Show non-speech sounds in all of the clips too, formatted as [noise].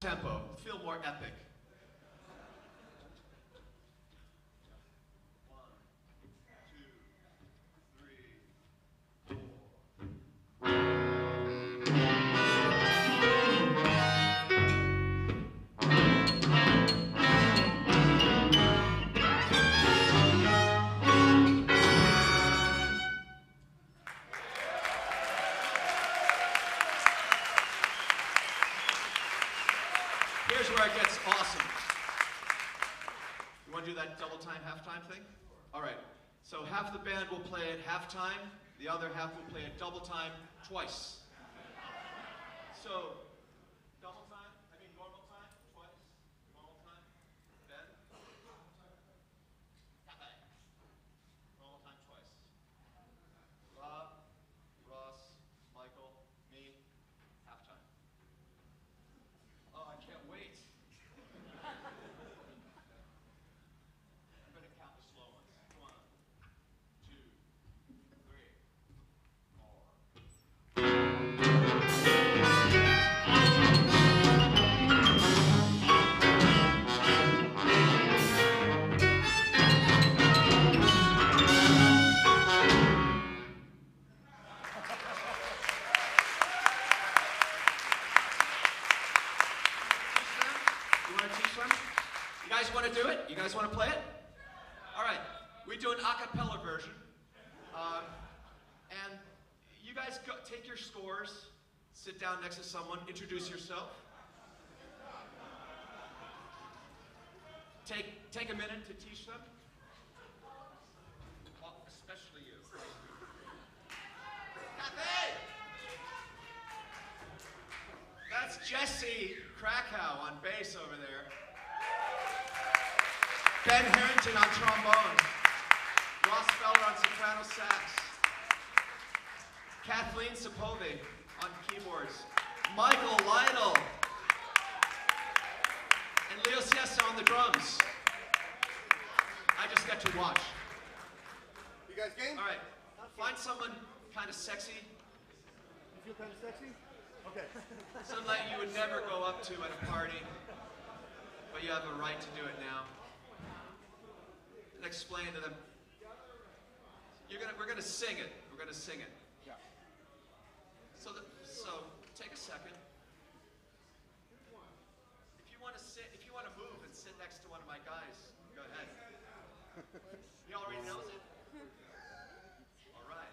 tempo, feel more epic. Here's where it gets awesome. You want to do that double time, halftime thing? All right. So half the band will play at halftime, the other half will play at double time twice. So, teach them? You guys want to do it? You guys want to play it? All right. We do an a cappella version. Um, and you guys go, take your scores, sit down next to someone, introduce yourself. Take, take a minute to teach them. Well, especially you. Kathy! That's Jesse Krakow on bass over there. Ben Herrington on trombone. Ross Feller on soprano sax. Kathleen Supové on keyboards. Michael Lytle. And Leo Ciesa on the drums. I just got to watch. You guys game? All right, find someone kind of sexy, You feel kind of sexy? Okay. [laughs] Something that you would never go up to at a party, but you have a right to do it now. And explain to them. You're gonna, we're gonna sing it. We're gonna sing it. Yeah. So, the, so take a second. If you want to sit, if you want to move and sit next to one of my guys, go ahead. [laughs] He already knows it. All right.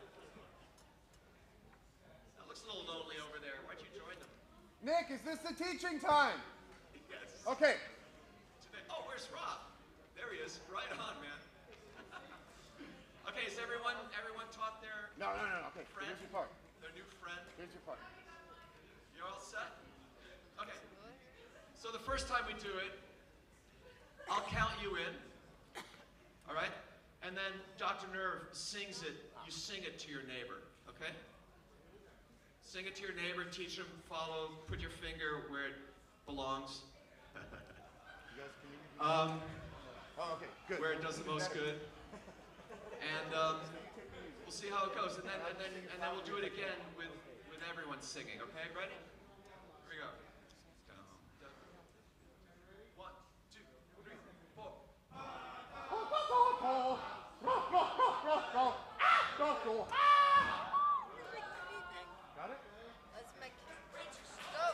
That looks a little lonely over there. Why'd you join them? Nick, is this the teaching time? Yes. Okay. Today. Oh, where's Rob? There he is. Right on, man. [laughs] okay, is everyone everyone taught their No, no, no, no. Okay. Friend? Here's your part. their new friend? Here's your part. You're all set? Okay. So the first time we do it, I'll count you in. All right? And then Dr. Nerve sings it. You sing it to your neighbor, okay? Sing it to your neighbor, teach them, follow, put your finger where it belongs. You guys can you Um, Oh, okay. Good. where it does the most good. And um, we'll see how it goes. And then, and then, and then we'll do it again with, with everyone singing. Okay, ready? Here we go. Down, down. One, two, three, four. Got it? Let's make go, go.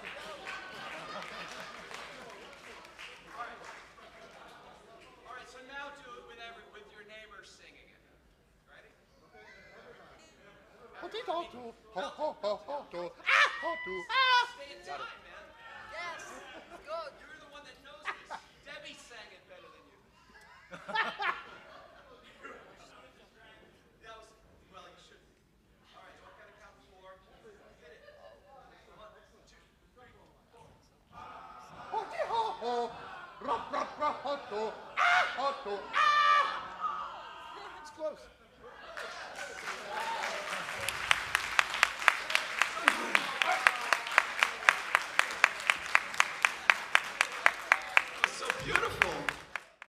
All right. So now do it with every with your neighbor singing it. Ready? Stay in time, man. Yes. Good. You're the one that knows this. Debbie sang it better than you. That was well. You should. Right. So I'm gonna count to four. Hit it. One, two, three, four. It's close.